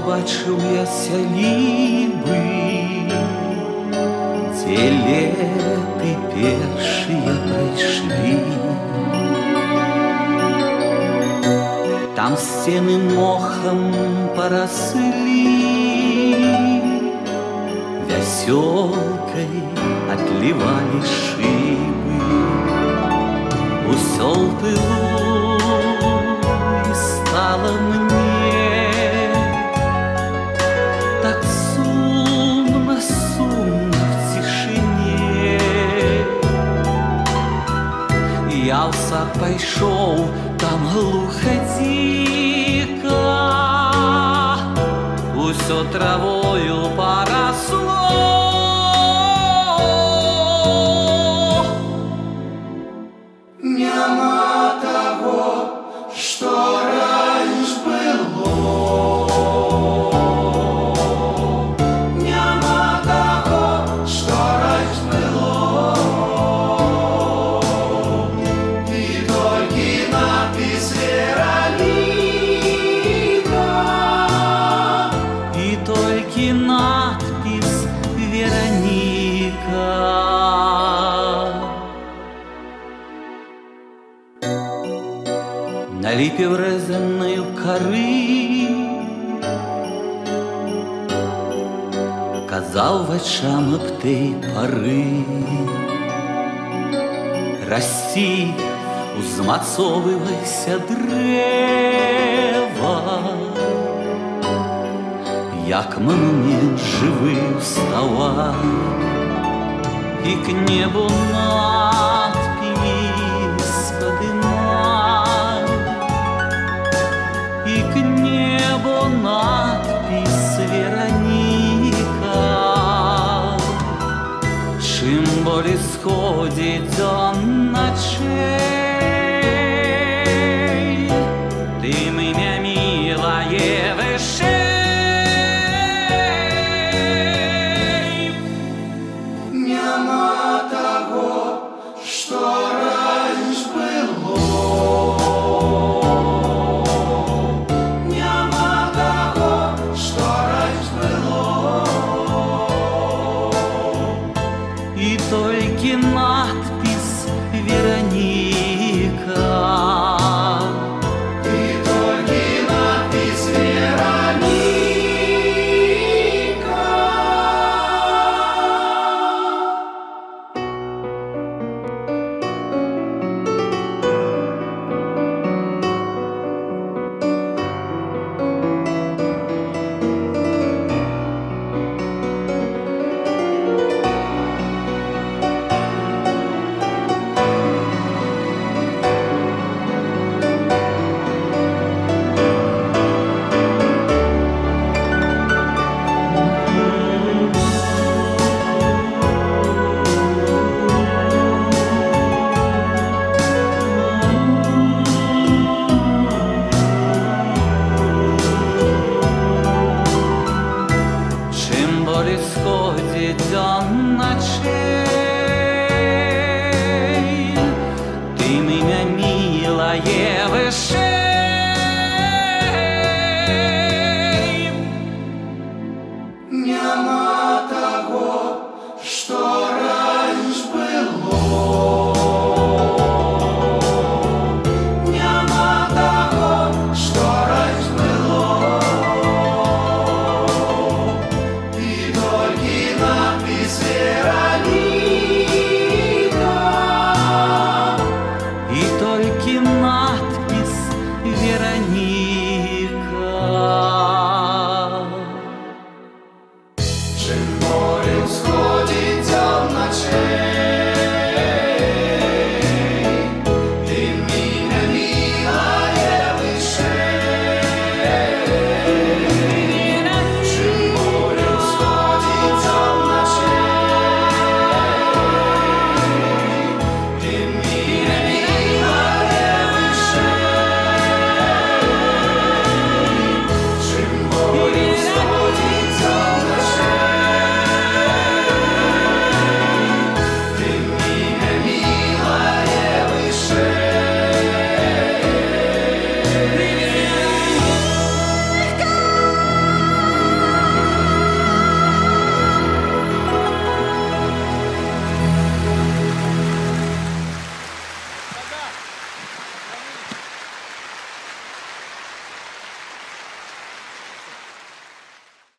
побачив я сялібы, дзе леты першыя прайшлі. Там сцены мохам параслі, вясёлкай атлівалі шыбы. Усё ў тылу Я в сад пайшоў, там глуха дзіка, усё травою парасло. На ліпе врезаною кары казаў вачам аб той пары расці узмацоўвайся дрэва як монумент жывы ўставай і к небу надпіс Сходзіць дзён начэй происходит он ночи.